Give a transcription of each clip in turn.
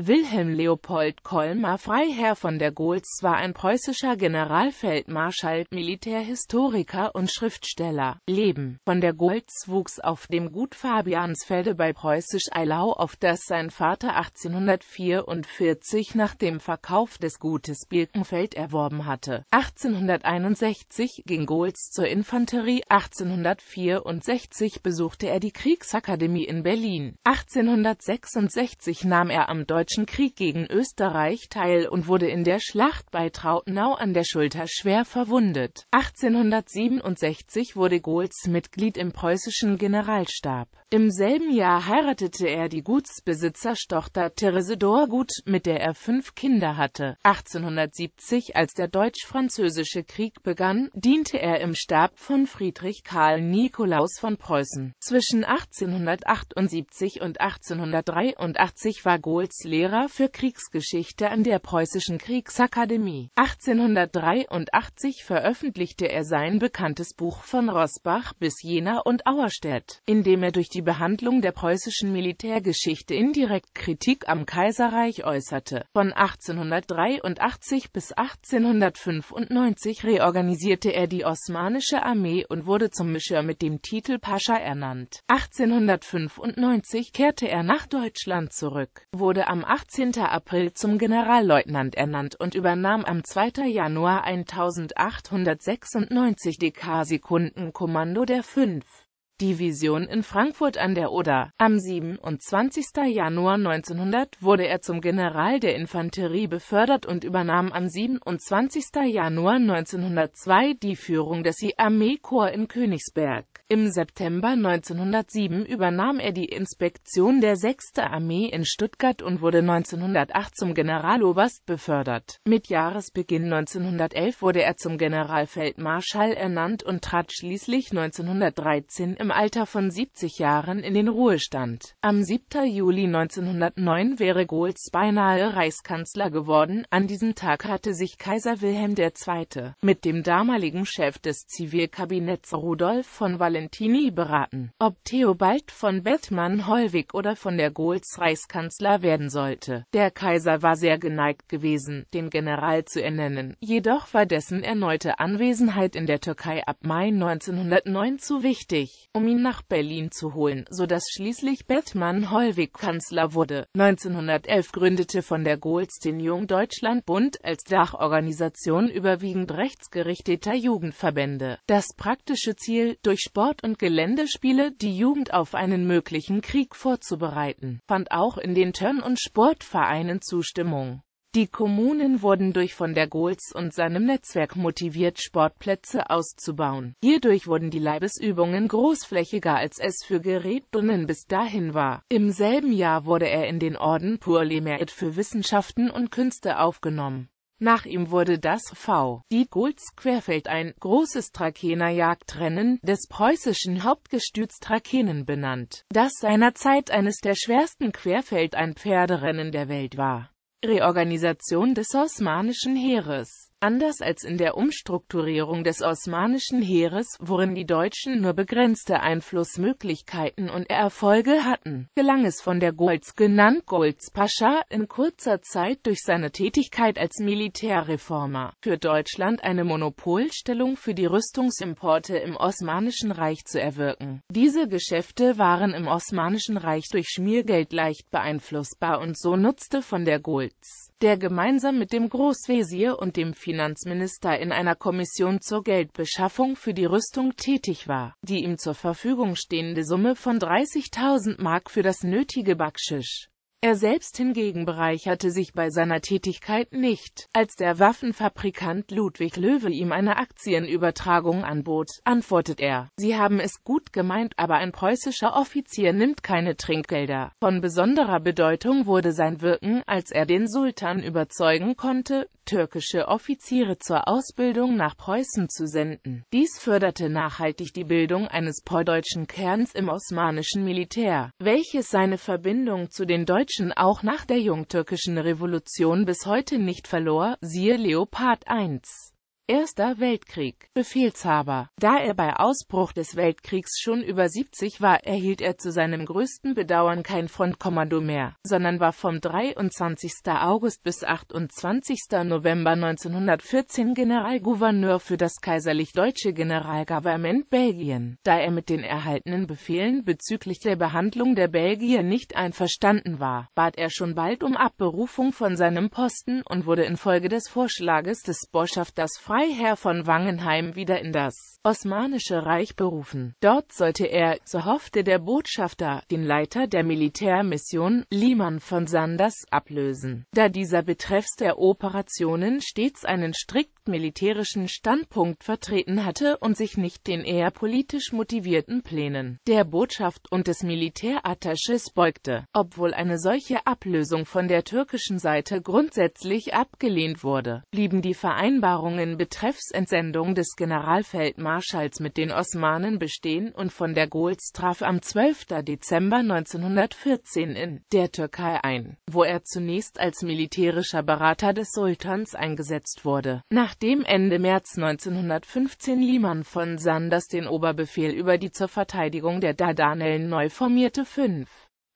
Wilhelm Leopold Kolmar Freiherr von der Goltz war ein preußischer Generalfeldmarschall, Militärhistoriker und Schriftsteller. Leben Von der Goltz wuchs auf dem Gut Fabiansfelde bei Preußisch-Eylau auf, das sein Vater 1844 nach dem Verkauf des Gutes Birkenfeld erworben hatte. 1861 ging Goltz zur Infanterie, 1864 besuchte er die Kriegsakademie in Berlin. 1866 nahm er am Deutschen Deutschen Krieg gegen Österreich teil und wurde in der Schlacht bei Trautenau an der Schulter schwer verwundet. 1867 wurde Goltz Mitglied im preußischen Generalstab. Im selben Jahr heiratete er die Gutsbesitzerstochter Therese Dorgut, mit der er fünf Kinder hatte. 1870, als der Deutsch-Französische Krieg begann, diente er im Stab von Friedrich Karl Nikolaus von Preußen. Zwischen 1878 und 1883 war Goltz Lehrer für Kriegsgeschichte an der Preußischen Kriegsakademie. 1883 veröffentlichte er sein bekanntes Buch Von Rossbach bis Jena und Auerstedt, in dem er durch die Behandlung der preußischen Militärgeschichte indirekt Kritik am Kaiserreich äußerte. Von 1883 bis 1895 reorganisierte er die osmanische Armee und wurde zum Mischer mit dem Titel Pascha ernannt. 1895 kehrte er nach Deutschland zurück, wurde am 18. April zum Generalleutnant ernannt und übernahm am 2. Januar 1896 DK-Sekundenkommando der 5. Division in Frankfurt an der Oder. Am 27. Januar 1900 wurde er zum General der Infanterie befördert und übernahm am 27. Januar 1902 die Führung des Armeekorps in Königsberg. Im September 1907 übernahm er die Inspektion der 6. Armee in Stuttgart und wurde 1908 zum Generaloberst befördert. Mit Jahresbeginn 1911 wurde er zum Generalfeldmarschall ernannt und trat schließlich 1913 im Alter von 70 Jahren in den Ruhestand. Am 7. Juli 1909 wäre Goltz beinahe Reichskanzler geworden. An diesem Tag hatte sich Kaiser Wilhelm II. mit dem damaligen Chef des Zivilkabinetts Rudolf von Valentinian Valentini beraten, ob Theobald von Bethmann-Hollweg oder von der Goltz Reichskanzler werden sollte. Der Kaiser war sehr geneigt gewesen, den General zu ernennen, jedoch war dessen erneute Anwesenheit in der Türkei ab Mai 1909 zu wichtig, um ihn nach Berlin zu holen, so dass schließlich Bethmann-Hollweg Kanzler wurde. 1911 gründete von der Goltz den Jungdeutschland-Bund als Dachorganisation überwiegend rechtsgerichteter Jugendverbände. Das praktische Ziel, durch Sport Sport- und Geländespiele die Jugend auf einen möglichen Krieg vorzubereiten, fand auch in den Turn- und Sportvereinen Zustimmung. Die Kommunen wurden durch von der Goltz und seinem Netzwerk motiviert, Sportplätze auszubauen. Hierdurch wurden die Leibesübungen großflächiger als es für Gerätdunnen bis dahin war. Im selben Jahr wurde er in den Orden Pour les Mérites für Wissenschaften und Künste aufgenommen. Nach ihm wurde das V. Die Goltz Querfeld ein großes Trakener-Jagdrennen des preußischen Hauptgestüts Trakehnen benannt, das seinerzeit eines der schwersten Querfeldein-Pferderennen der Welt war. Reorganisation des Osmanischen Heeres Anders als in der Umstrukturierung des Osmanischen Heeres, worin die Deutschen nur begrenzte Einflussmöglichkeiten und Erfolge hatten, gelang es von der Goltz genannt Goltz Pascha in kurzer Zeit durch seine Tätigkeit als Militärreformer für Deutschland eine Monopolstellung für die Rüstungsimporte im Osmanischen Reich zu erwirken. Diese Geschäfte waren im Osmanischen Reich durch Schmiergeld leicht beeinflussbar und so nutzte von der Goltz der gemeinsam mit dem Großvezier und dem Finanzminister in einer Kommission zur Geldbeschaffung für die Rüstung tätig war, die ihm zur Verfügung stehende Summe von 30.000 Mark für das nötige Backschisch er selbst hingegen bereicherte sich bei seiner Tätigkeit nicht. Als der Waffenfabrikant Ludwig Löwe ihm eine Aktienübertragung anbot, antwortet er, Sie haben es gut gemeint, aber ein preußischer Offizier nimmt keine Trinkgelder. Von besonderer Bedeutung wurde sein Wirken, als er den Sultan überzeugen konnte, türkische Offiziere zur Ausbildung nach Preußen zu senden. Dies förderte nachhaltig die Bildung eines preußischen Kerns im osmanischen Militär, welches seine Verbindung zu den Deutschen auch nach der jungtürkischen Revolution bis heute nicht verlor, siehe Leopard I. Erster Weltkrieg. Befehlshaber. Da er bei Ausbruch des Weltkriegs schon über 70 war, erhielt er zu seinem größten Bedauern kein Frontkommando mehr, sondern war vom 23. August bis 28. November 1914 Generalgouverneur für das kaiserlich-deutsche Generalgouvernement Belgien. Da er mit den erhaltenen Befehlen bezüglich der Behandlung der Belgier nicht einverstanden war, bat er schon bald um Abberufung von seinem Posten und wurde infolge des Vorschlages des Botschafters Freiherr von Wangenheim wieder in das Osmanische Reich berufen. Dort sollte er, so hoffte der Botschafter, den Leiter der Militärmission, Liman von Sanders, ablösen. Da dieser betreffs der Operationen stets einen strikt militärischen Standpunkt vertreten hatte und sich nicht den eher politisch motivierten Plänen der Botschaft und des Militärattachés beugte, obwohl eine solche Ablösung von der türkischen Seite grundsätzlich abgelehnt wurde, blieben die Vereinbarungen betreffs Entsendung des Generalfeldmarschalls mit den Osmanen bestehen und von der Goltz traf am 12. Dezember 1914 in der Türkei ein, wo er zunächst als militärischer Berater des Sultans eingesetzt wurde. Nachdem Ende März 1915 Liman von Sanders den Oberbefehl über die zur Verteidigung der Dardanellen neu formierte 5.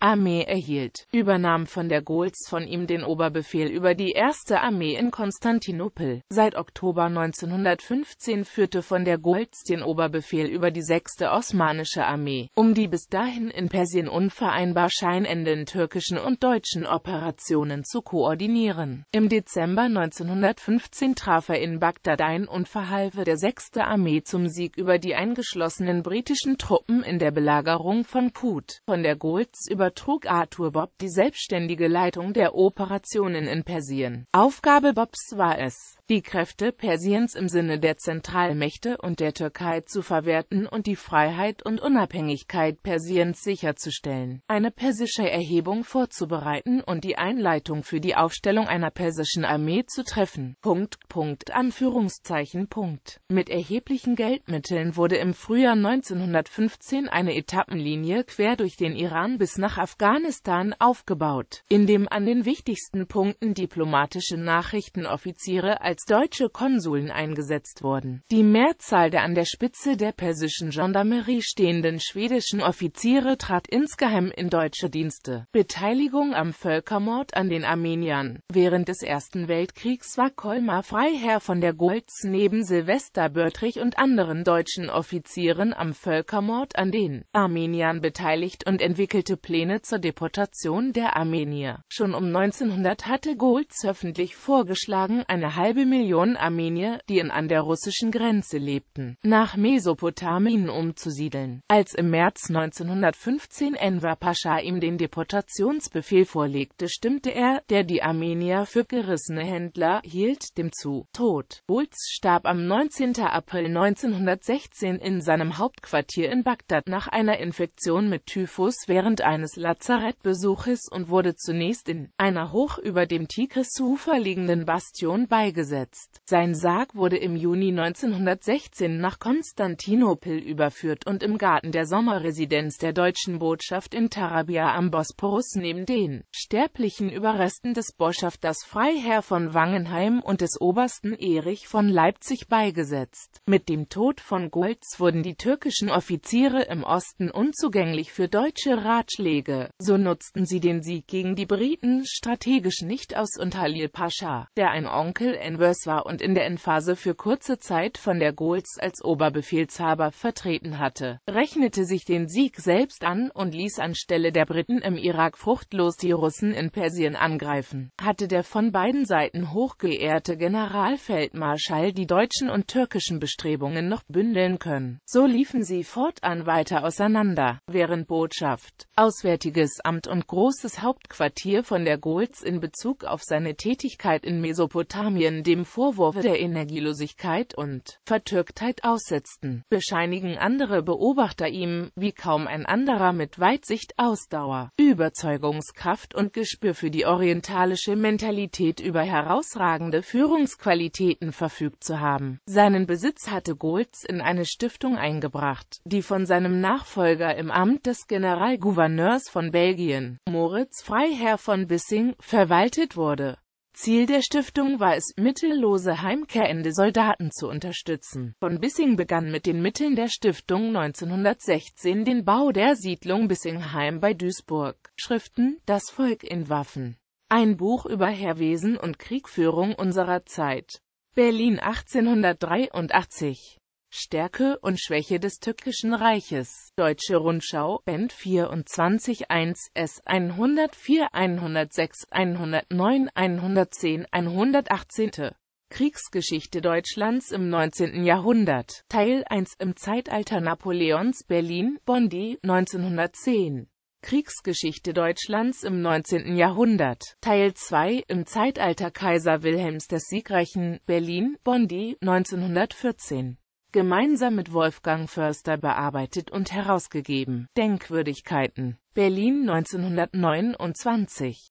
Armee erhielt, übernahm von der Goltz von ihm den Oberbefehl über die erste Armee in Konstantinopel. Seit Oktober 1915 führte von der Goltz den Oberbefehl über die sechste Osmanische Armee, um die bis dahin in Persien unvereinbar scheinenden türkischen und deutschen Operationen zu koordinieren. Im Dezember 1915 traf er in Bagdad ein und verhalf der sechste Armee zum Sieg über die eingeschlossenen britischen Truppen in der Belagerung von Kut. Von der Goltz über übertrug Arthur Bob die selbstständige Leitung der Operationen in Persien. Aufgabe Bobs war es, die Kräfte Persiens im Sinne der Zentralmächte und der Türkei zu verwerten und die Freiheit und Unabhängigkeit Persiens sicherzustellen, eine persische Erhebung vorzubereiten und die Einleitung für die Aufstellung einer persischen Armee zu treffen. Punkt, Punkt, Anführungszeichen, Punkt. Mit erheblichen Geldmitteln wurde im Frühjahr 1915 eine Etappenlinie quer durch den Iran bis nach Afghanistan aufgebaut, in dem an den wichtigsten Punkten diplomatische Nachrichtenoffiziere als als deutsche Konsuln eingesetzt wurden. Die Mehrzahl der an der Spitze der persischen Gendarmerie stehenden schwedischen Offiziere trat insgeheim in deutsche Dienste. Beteiligung am Völkermord an den Armeniern Während des Ersten Weltkriegs war Kolmar Freiherr von der Goltz neben Silvester Börtrich und anderen deutschen Offizieren am Völkermord an den Armeniern beteiligt und entwickelte Pläne zur Deportation der Armenier. Schon um 1900 hatte Goltz öffentlich vorgeschlagen, eine halbe Millionen Armenier, die in an der russischen Grenze lebten, nach Mesopotamien umzusiedeln. Als im März 1915 Enver Pascha ihm den Deportationsbefehl vorlegte, stimmte er, der die Armenier für gerissene Händler hielt, dem zu. Tod. Bulz starb am 19. April 1916 in seinem Hauptquartier in Bagdad nach einer Infektion mit Typhus während eines Lazarettbesuches und wurde zunächst in einer hoch über dem Tigris-Ufer liegenden Bastion beigesetzt beigesetzt. Sein Sarg wurde im Juni 1916 nach Konstantinopel überführt und im Garten der Sommerresidenz der deutschen Botschaft in Tarabia am Bosporus neben den sterblichen Überresten des Botschafters Freiherr von Wangenheim und des Obersten Erich von Leipzig beigesetzt. Mit dem Tod von Goltz wurden die türkischen Offiziere im Osten unzugänglich für deutsche Ratschläge. So nutzten sie den Sieg gegen die Briten strategisch nicht aus und Halil Pascha, der ein Onkel Enver Converse war und in der Endphase für kurze Zeit von der Goltz als Oberbefehlshaber vertreten hatte, rechnete sich den Sieg selbst an und ließ anstelle der Briten im Irak fruchtlos die Russen in Persien angreifen. Hatte der von beiden Seiten hochgeehrte Generalfeldmarschall die deutschen und türkischen Bestrebungen noch bündeln können. So liefen sie fortan weiter auseinander, während Botschaft, Auswärtiges Amt und großes Hauptquartier von der Goltz in Bezug auf seine Tätigkeit in Mesopotamien dem Vorwurf der Energielosigkeit und Vertürktheit aussetzten, bescheinigen andere Beobachter ihm, wie kaum ein anderer mit Weitsicht, Ausdauer, Überzeugungskraft und Gespür für die orientalische Mentalität über herausragende Führungsqualitäten verfügt zu haben. Seinen Besitz hatte Goltz in eine Stiftung eingebracht, die von seinem Nachfolger im Amt des Generalgouverneurs von Belgien, Moritz Freiherr von Bissing, verwaltet wurde Ziel der Stiftung war es, mittellose heimkehrende Soldaten zu unterstützen. Von Bissing begann mit den Mitteln der Stiftung 1916 den Bau der Siedlung Bissingheim bei Duisburg. Schriften, das Volk in Waffen. Ein Buch über Heerwesen und Kriegführung unserer Zeit. Berlin 1883 Stärke und Schwäche des Tückischen Reiches. Deutsche Rundschau, Band 24 1 S 104 106 109 110 118. Kriegsgeschichte Deutschlands im 19. Jahrhundert. Teil 1 Im Zeitalter Napoleons Berlin, Bondi, 1910. Kriegsgeschichte Deutschlands im 19. Jahrhundert. Teil 2 Im Zeitalter Kaiser Wilhelms des Siegreichen, Berlin, Bondi, 1914 gemeinsam mit Wolfgang Förster bearbeitet und herausgegeben. Denkwürdigkeiten. Berlin 1929